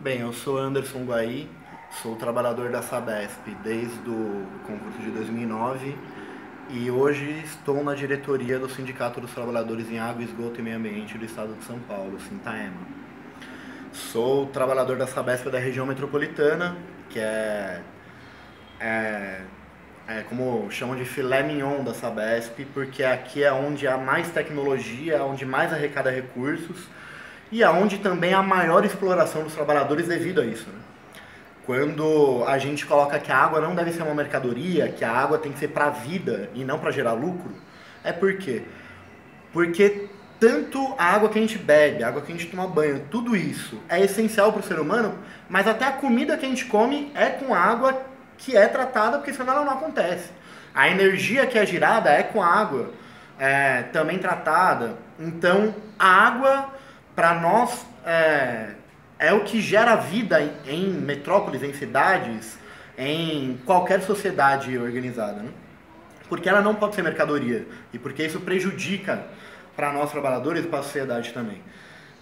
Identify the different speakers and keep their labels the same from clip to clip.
Speaker 1: Bem, eu sou Anderson Guaí, sou trabalhador da Sabesp desde o concurso de 2009 e hoje estou na diretoria do Sindicato dos Trabalhadores em Água, Esgoto e Meio Ambiente do Estado de São Paulo, Sintaema. Sou trabalhador da Sabesp da região metropolitana, que é, é, é como chamam de filé mignon da Sabesp, porque aqui é onde há mais tecnologia, onde mais arrecada recursos e aonde também há maior exploração dos trabalhadores devido a isso. Né? Quando a gente coloca que a água não deve ser uma mercadoria, que a água tem que ser para a vida e não para gerar lucro, é por quê? Porque tanto a água que a gente bebe, a água que a gente toma banho, tudo isso é essencial para o ser humano, mas até a comida que a gente come é com água que é tratada, porque senão ela não acontece. A energia que é girada é com água é, também tratada. Então, a água para nós é, é o que gera vida em, metrópoles, em cidades, em qualquer sociedade organizada. Né? Porque ela não pode ser mercadoria e porque isso prejudica para nós trabalhadores e para a sociedade também.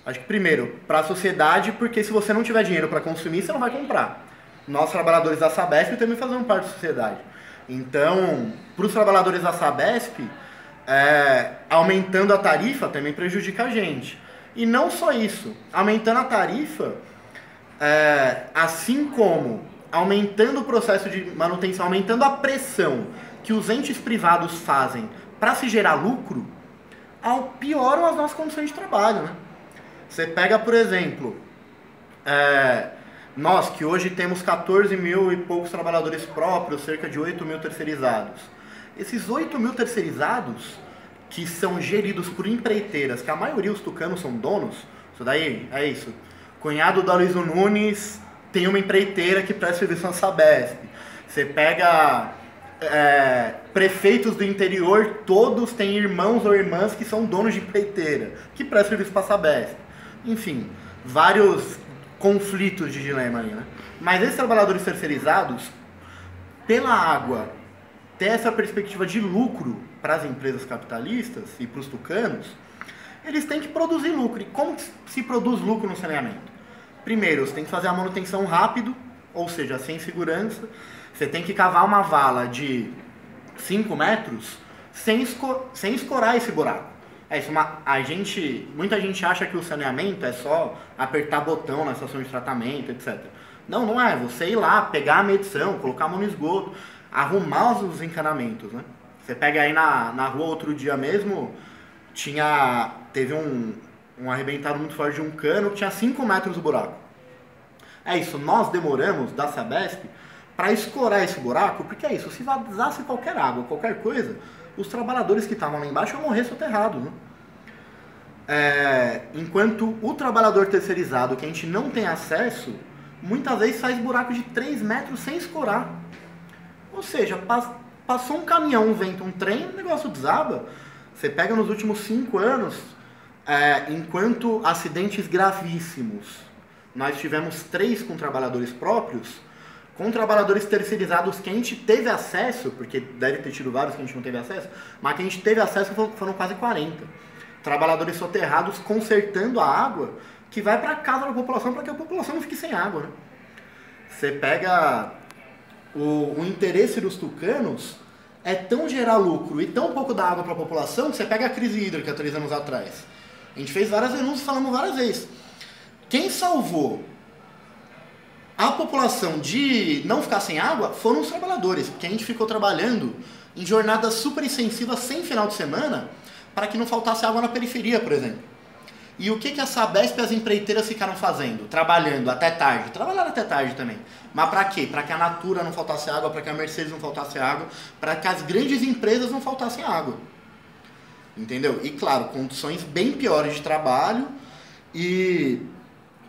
Speaker 1: Acho que primeiro, para a sociedade, porque se você não tiver dinheiro para consumir, você não vai comprar. Nós, trabalhadores da Sabesp, também fazemos parte da sociedade. Então, para os trabalhadores da Sabesp, é, aumentando a tarifa também prejudica a gente. E não só isso, aumentando a tarifa, é, assim como aumentando o processo de manutenção, aumentando a pressão que os entes privados fazem para se gerar lucro, pioram as nossas condições de trabalho. Né? Você pega, por exemplo, é, nós que hoje temos 14 mil e poucos trabalhadores próprios, cerca de 8 mil terceirizados. Esses 8 mil terceirizados que são geridos por empreiteiras, que a maioria os tucanos são donos, isso daí é isso. Cunhado do Aloysio Nunes tem uma empreiteira que presta serviço na Sabesp. Você pega é, prefeitos do interior, todos têm irmãos ou irmãs que são donos de empreiteira, que prestam serviço para a Sabesp. Enfim, vários conflitos de dilema aí, né? Mas esses trabalhadores terceirizados, pela água, ter essa perspectiva de lucro para as empresas capitalistas e para os tucanos, eles têm que produzir lucro. E como se produz lucro no saneamento? Primeiro, você tem que fazer a manutenção rápido, ou seja, sem segurança. Você tem que cavar uma vala de 5 metros sem, esco sem escorar esse buraco. É isso, uma, a gente, muita gente acha que o saneamento é só apertar botão na estação de tratamento, etc. Não, não é. Você ir lá, pegar a medição, colocar a mão no esgoto, arrumar os encanamentos, né? Você pega aí na, na rua outro dia mesmo, tinha. Teve um, um arrebentado muito forte de um cano que tinha 5 metros do buraco. É isso, nós demoramos da Sabesp para escorar esse buraco, porque é isso, se vazasse qualquer água, qualquer coisa, os trabalhadores que estavam lá embaixo iam morrer soterrados. Né? É, enquanto o trabalhador terceirizado, que a gente não tem acesso, muitas vezes faz buraco de 3 metros sem escorar. Ou seja, Passou um caminhão, um vento, um trem, o negócio desaba. Você pega nos últimos cinco anos, é, enquanto acidentes gravíssimos, nós tivemos três com trabalhadores próprios, com trabalhadores terceirizados que a gente teve acesso, porque deve ter tido vários que a gente não teve acesso, mas que a gente teve acesso foram quase 40. Trabalhadores soterrados consertando a água que vai para casa da população para que a população não fique sem água. Né? Você pega o, o interesse dos tucanos é tão gerar lucro e tão pouco dar água para a população que você pega a crise hídrica três anos atrás. A gente fez várias denúncias, falamos várias vezes. Quem salvou a população de não ficar sem água foram os trabalhadores, porque a gente ficou trabalhando em jornadas super intensivas sem final de semana para que não faltasse água na periferia, por exemplo. E o que, que a Sabesp e as empreiteiras ficaram fazendo? Trabalhando até tarde. Trabalharam até tarde também. Mas para quê? Para que a Natura não faltasse água, para que a Mercedes não faltasse água, para que as grandes empresas não faltassem água. Entendeu? E claro, condições bem piores de trabalho. E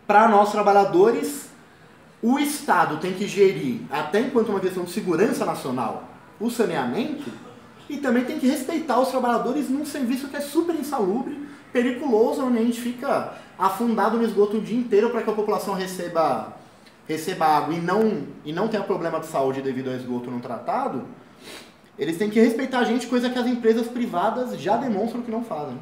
Speaker 1: para nós trabalhadores, o Estado tem que gerir, até enquanto uma questão de segurança nacional, o saneamento e também tem que respeitar os trabalhadores num serviço que é super insalubre periculoso, onde a gente fica afundado no esgoto o dia inteiro para que a população receba, receba água e não, e não tenha problema de saúde devido ao esgoto não tratado, eles têm que respeitar a gente, coisa que as empresas privadas já demonstram que não fazem.